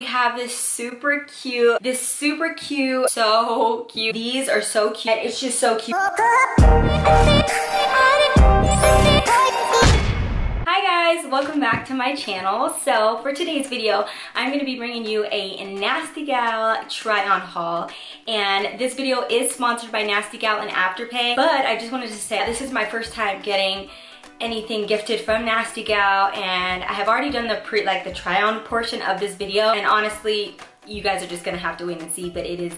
We have this super cute, this super cute, so cute. These are so cute. It's just so cute. Hi guys, welcome back to my channel. So for today's video, I'm to be bringing you a Nasty Gal try-on haul. And this video is sponsored by Nasty Gal and Afterpay. But I just wanted to say this is my first time getting anything gifted from Nasty Gal and I have already done the pre like the try on portion of this video. And honestly you guys are just gonna have to wait and see but it is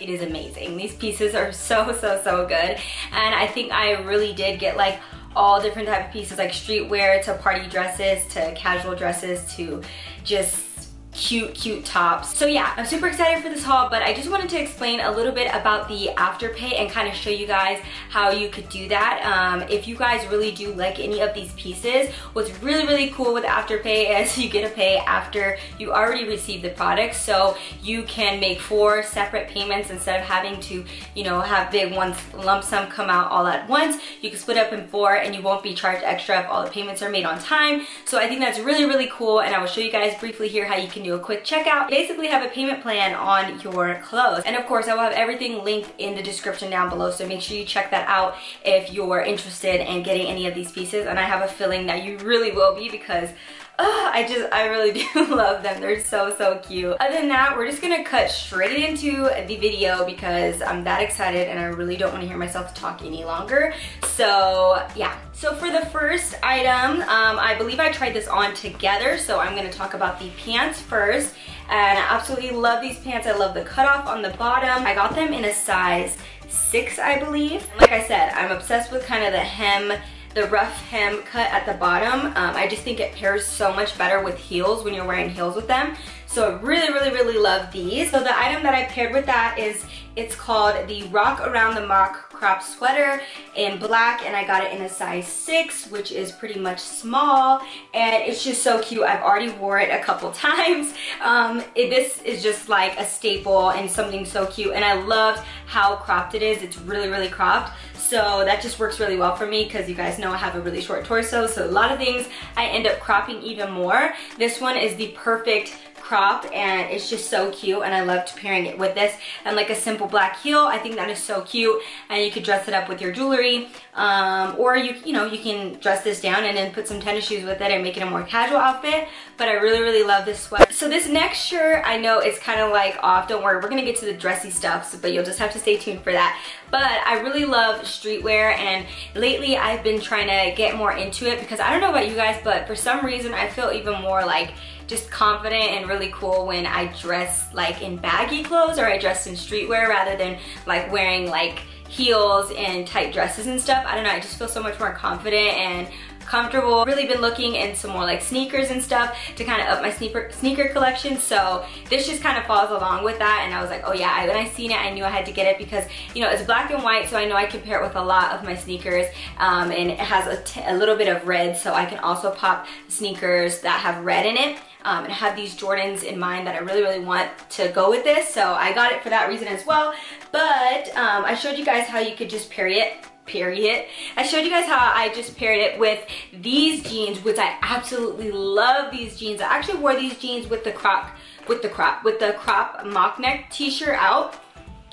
it is amazing. These pieces are so so so good. And I think I really did get like all different type of pieces like streetwear to party dresses to casual dresses to just cute, cute tops. So yeah, I'm super excited for this haul, but I just wanted to explain a little bit about the Afterpay and kind of show you guys how you could do that. Um, if you guys really do like any of these pieces, what's really, really cool with Afterpay is you get to pay after you already received the product. So you can make four separate payments instead of having to, you know, have big ones lump sum come out all at once. You can split up in four and you won't be charged extra if all the payments are made on time. So I think that's really, really cool. And I will show you guys briefly here how you can do a quick checkout. Basically have a payment plan on your clothes. And of course, I will have everything linked in the description down below, so make sure you check that out if you're interested in getting any of these pieces. And I have a feeling that you really will be because Oh, I just, I really do love them. They're so, so cute. Other than that, we're just gonna cut straight into the video because I'm that excited and I really don't wanna hear myself talk any longer. So yeah. So for the first item, um, I believe I tried this on together. So I'm gonna talk about the pants first. And I absolutely love these pants. I love the cutoff on the bottom. I got them in a size six, I believe. Like I said, I'm obsessed with kind of the hem the rough hem cut at the bottom. Um, I just think it pairs so much better with heels when you're wearing heels with them. So I really, really, really love these. So the item that I paired with that is, it's called the Rock Around the Mock Crop Sweater in black and I got it in a size 6 which is pretty much small and it's just so cute. I've already wore it a couple times. Um, it, this is just like a staple and something so cute and I loved how cropped it is. It's really, really cropped. So that just works really well for me because you guys know I have a really short torso. So a lot of things I end up cropping even more. This one is the perfect crop and it's just so cute and I loved pairing it with this. And like a simple black heel I think that is so cute and you could dress it up with your jewelry um, or you you know you can dress this down and then put some tennis shoes with it and make it a more casual outfit but I really really love this sweater. So this next shirt I know it's kind of like off don't worry we're gonna get to the dressy stuff but you'll just have to stay tuned for that. But I really love streetwear and lately I've been trying to get more into it because I don't know about you guys but for some reason I feel even more like just confident and really cool when I dress like in baggy clothes or I dress in streetwear rather than like wearing like heels and tight dresses and stuff. I don't know, I just feel so much more confident and comfortable. Really been looking into more like sneakers and stuff to kind of up my sneaker sneaker collection. So this just kind of falls along with that. And I was like, oh yeah, when I seen it, I knew I had to get it because, you know, it's black and white. So I know I can pair it with a lot of my sneakers. Um, and it has a, a little bit of red. So I can also pop sneakers that have red in it. Um, and I have these Jordans in mind that I really, really want to go with this. So I got it for that reason as well. But um, I showed you guys how you could just pair it period. I showed you guys how I just paired it with these jeans, which I absolutely love these jeans. I actually wore these jeans with the crop, with the crop, with the crop mock neck t-shirt out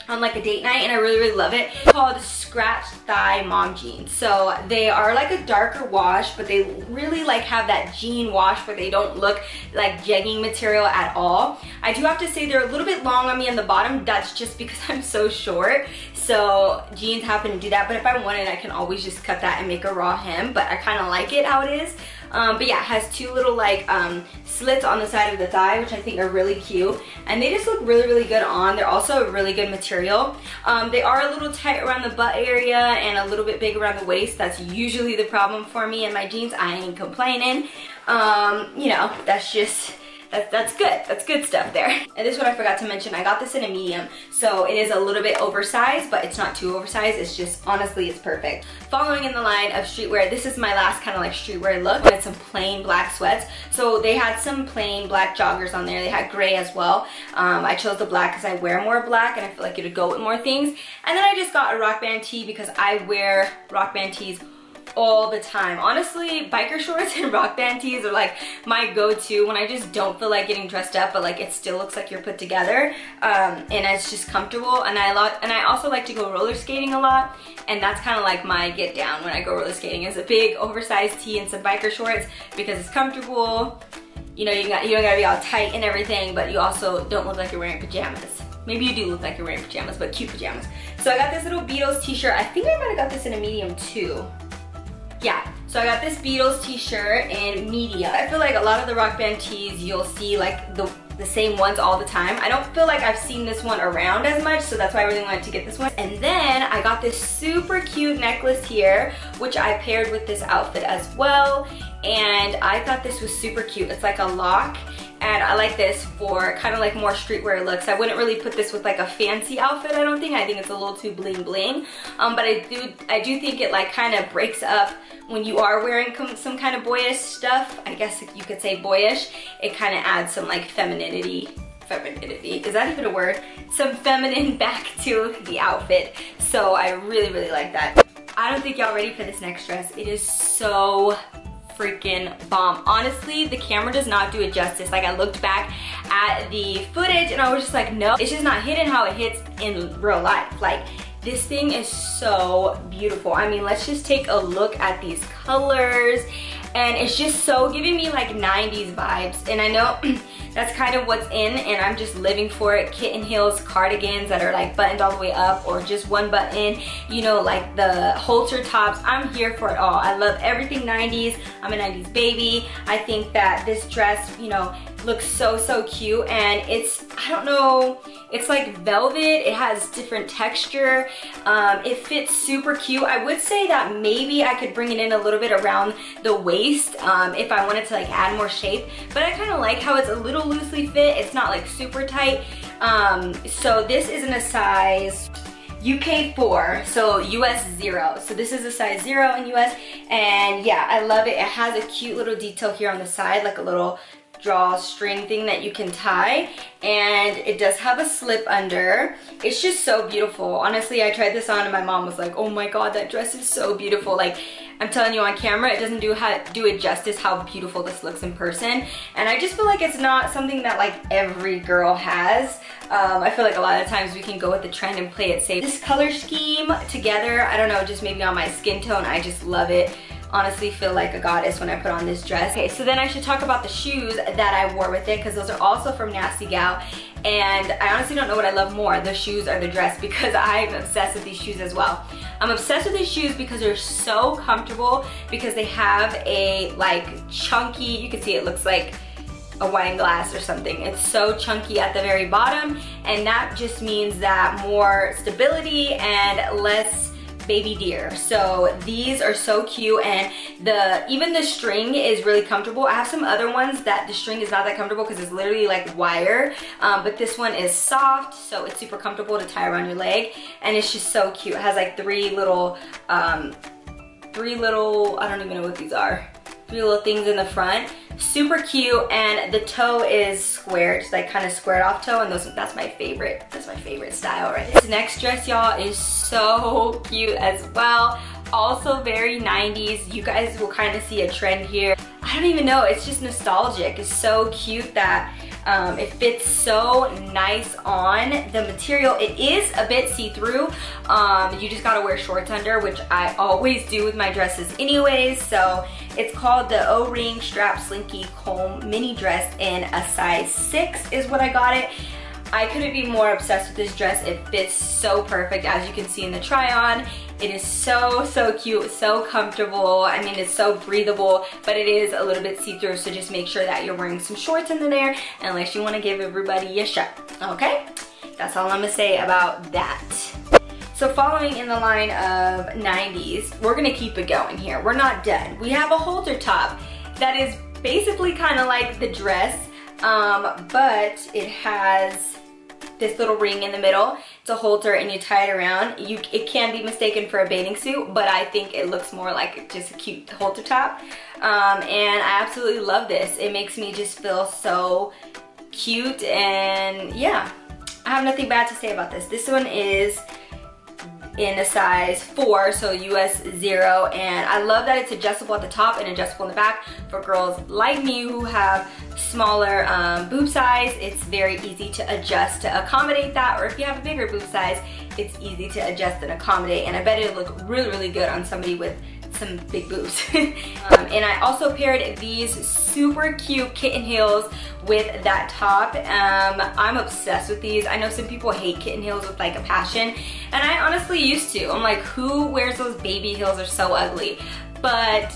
on like a date night and I really, really love it. It's called Scratch Thigh Mom Jeans. So they are like a darker wash, but they really like have that jean wash where they don't look like jegging material at all. I do have to say they're a little bit long on me on the bottom. That's just because I'm so short. So jeans happen to do that. But if I wanted, I can always just cut that and make a raw hem. But I kind of like it how it is. Um, but yeah, it has two little like um, slits on the side of the thigh, which I think are really cute. And they just look really, really good on. They're also a really good material. Um, they are a little tight around the butt area and a little bit big around the waist. That's usually the problem for me in my jeans. I ain't complaining. Um, you know, that's just that's, that's good. That's good stuff there. And this one I forgot to mention, I got this in a medium. So it is a little bit oversized, but it's not too oversized. It's just, honestly, it's perfect. Following in the line of streetwear, this is my last kind of like streetwear look. It's some plain black sweats. So they had some plain black joggers on there. They had gray as well. Um, I chose the black because I wear more black and I feel like it would go with more things. And then I just got a rock band tee because I wear rock band tees all the time. Honestly, biker shorts and rock band tees are like my go-to when I just don't feel like getting dressed up, but like it still looks like you're put together. Um, and it's just comfortable. And I lot, and I also like to go roller skating a lot. And that's kind of like my get down when I go roller skating is a big oversized tee and some biker shorts because it's comfortable. You know, you, got, you don't gotta be all tight and everything, but you also don't look like you're wearing pajamas. Maybe you do look like you're wearing pajamas, but cute pajamas. So I got this little Beatles t-shirt. I think I might have got this in a medium too. Yeah, so I got this Beatles t-shirt in media. I feel like a lot of the rock band tees, you'll see like the, the same ones all the time. I don't feel like I've seen this one around as much, so that's why I really wanted to get this one. And then I got this super cute necklace here, which I paired with this outfit as well. And I thought this was super cute. It's like a lock and I like this for kind of like more streetwear looks. I wouldn't really put this with like a fancy outfit, I don't think. I think it's a little too bling bling. Um, but I do, I do think it like kind of breaks up when you are wearing some kind of boyish stuff. I guess you could say boyish. It kind of adds some like femininity femininity, is that even a word? Some feminine back to the outfit. So I really, really like that. I don't think y'all ready for this next dress. It is so freaking bomb. Honestly, the camera does not do it justice. Like I looked back at the footage and I was just like, no, it's just not hitting how it hits in real life. Like this thing is so beautiful. I mean, let's just take a look at these colors and it's just so giving me like 90s vibes. And I know that's kind of what's in and I'm just living for it. Kitten heels, cardigans that are like buttoned all the way up or just one button, you know, like the halter tops. I'm here for it all. I love everything 90s. I'm a 90s baby. I think that this dress, you know, looks so, so cute and it's, I don't know, it's like velvet. It has different texture. Um, it fits super cute. I would say that maybe I could bring it in a little bit around the waist um, if I wanted to like add more shape, but I kind of like how it's a little loosely fit. It's not like super tight. Um, so this is in a size UK 4, so US 0. So this is a size 0 in US, and yeah, I love it. It has a cute little detail here on the side, like a little drawstring thing that you can tie and it does have a slip under. It's just so beautiful. Honestly I tried this on and my mom was like oh my god that dress is so beautiful. Like I'm telling you on camera it doesn't do how do it justice how beautiful this looks in person. And I just feel like it's not something that like every girl has. Um, I feel like a lot of times we can go with the trend and play it safe. This color scheme together I don't know just maybe on my skin tone I just love it honestly feel like a goddess when I put on this dress. Okay, so then I should talk about the shoes that I wore with it because those are also from Nasty Gal. And I honestly don't know what I love more, the shoes or the dress because I'm obsessed with these shoes as well. I'm obsessed with these shoes because they're so comfortable because they have a like chunky, you can see it looks like a wine glass or something. It's so chunky at the very bottom and that just means that more stability and less baby deer. So these are so cute and the even the string is really comfortable. I have some other ones that the string is not that comfortable because it's literally like wire. Um, but this one is soft, so it's super comfortable to tie around your leg. And it's just so cute. It has like three little, um, three little, I don't even know what these are. Three little things in the front. Super cute and the toe is squared so like kind of squared off toe and those that's my favorite that's my favorite style right? This next dress y'all is so cute as well also very 90s you guys will kind of see a trend here I don't even know it's just nostalgic it's so cute that um, it fits so nice on the material. It is a bit see-through. Um, you just gotta wear shorts under, which I always do with my dresses anyways. So it's called the O-ring strap slinky comb mini dress in a size six is what I got it. I couldn't be more obsessed with this dress. It fits so perfect as you can see in the try on. It is so, so cute, so comfortable. I mean, it's so breathable, but it is a little bit see-through, so just make sure that you're wearing some shorts in there unless you wanna give everybody a shot, okay? That's all I'm gonna say about that. So following in the line of 90s, we're gonna keep it going here. We're not done. We have a halter top that is basically kind of like the dress, um, but it has this little ring in the middle. It's a halter and you tie it around. You, It can be mistaken for a bathing suit, but I think it looks more like just a cute halter top. Um, and I absolutely love this. It makes me just feel so cute and yeah. I have nothing bad to say about this. This one is in a size 4, so US 0. And I love that it's adjustable at the top and adjustable in the back for girls like me who have smaller um, boob size. It's very easy to adjust to accommodate that. Or if you have a bigger boob size, it's easy to adjust and accommodate. And I bet it'll look really, really good on somebody with some big boobs. um, and I also paired these super cute kitten heels with that top. Um, I'm obsessed with these. I know some people hate kitten heels with like a passion, and I honestly used to. I'm like, who wears those baby heels? They're so ugly. But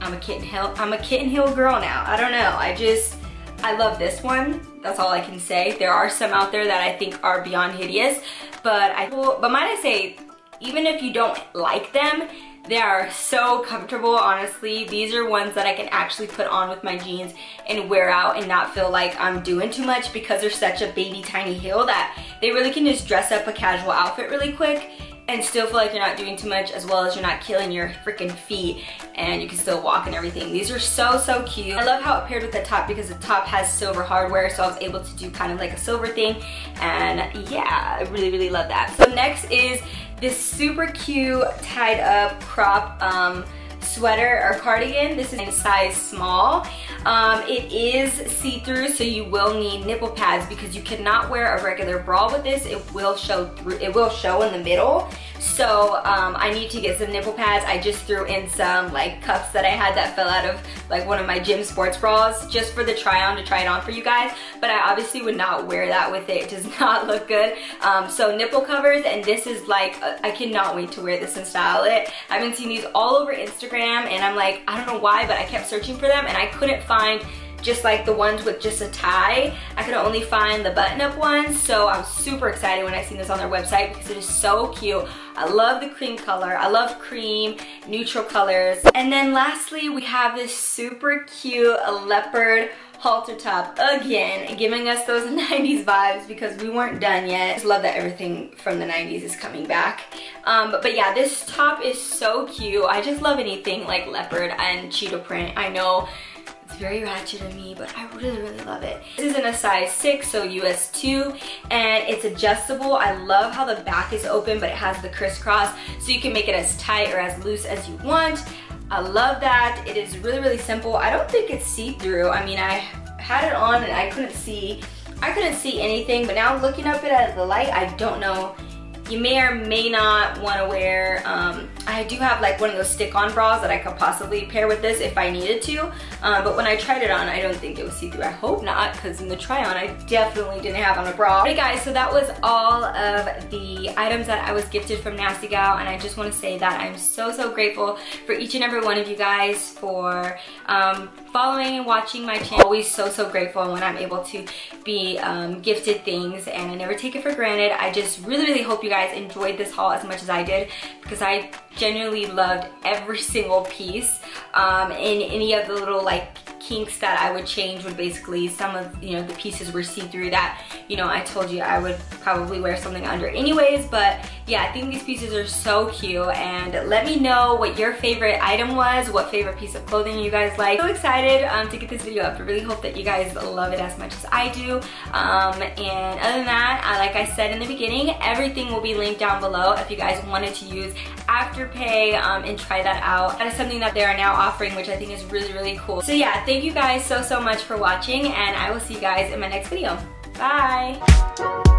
I'm a kitten heel, I'm a kitten heel girl now. I don't know, I just, I love this one. That's all I can say. There are some out there that I think are beyond hideous, but I, but might I say, even if you don't like them, they are so comfortable, honestly. These are ones that I can actually put on with my jeans and wear out and not feel like I'm doing too much because they're such a baby tiny heel that they really can just dress up a casual outfit really quick and still feel like you're not doing too much as well as you're not killing your freaking feet and you can still walk and everything. These are so, so cute. I love how it paired with the top because the top has silver hardware so I was able to do kind of like a silver thing and yeah, I really, really love that. So next is this super cute tied up crop um, sweater or cardigan. This is in size small. Um, it is see-through, so you will need nipple pads because you cannot wear a regular bra with this. It will show through. It will show in the middle. So um, I need to get some nipple pads. I just threw in some like cups that I had that fell out of like one of my gym sports bras just for the try on to try it on for you guys. But I obviously would not wear that with it. It does not look good. Um, so nipple covers and this is like, uh, I cannot wait to wear this and style it. I've been seeing these all over Instagram and I'm like, I don't know why, but I kept searching for them and I couldn't find find just like the ones with just a tie. I could only find the button-up ones, so I'm super excited when I seen this on their website because it is so cute. I love the cream color. I love cream, neutral colors. And then lastly, we have this super cute leopard halter top again giving us those 90s vibes because we weren't done yet just love that everything from the 90s is coming back um, but, but yeah this top is so cute I just love anything like leopard and cheetah print I know it's very ratchet of me, but I really, really love it. This is in a size 6, so US 2, and it's adjustable. I love how the back is open, but it has the crisscross, so you can make it as tight or as loose as you want. I love that. It is really, really simple. I don't think it's see-through. I mean, I had it on and I couldn't see, I couldn't see anything, but now looking up it at the light, I don't know you may or may not want to wear, um, I do have like one of those stick-on bras that I could possibly pair with this if I needed to. Um, but when I tried it on, I don't think it was see-through. I hope not, because in the try-on, I definitely didn't have on a bra. Hey guys, so that was all of the items that I was gifted from Nasty Gal, and I just want to say that I'm so, so grateful for each and every one of you guys for um, following and watching my channel. Always so, so grateful when I'm able to be um, gifted things, and I never take it for granted. I just really, really hope you guys guys enjoyed this haul as much as I did because I genuinely loved every single piece um, any of the little like kinks that I would change would basically some of you know the pieces were see-through that you know I told you I would probably wear something under anyways but yeah I think these pieces are so cute and let me know what your favorite item was what favorite piece of clothing you guys like. So excited um, to get this video up. I really hope that you guys love it as much as I do um, and other than that I, like I said in the beginning everything will be linked down below if you guys wanted to use Afterpay um, and try that out. That is something that they are now offering which I think is really really cool. So yeah thank you guys so, so much for watching and I will see you guys in my next video. Bye!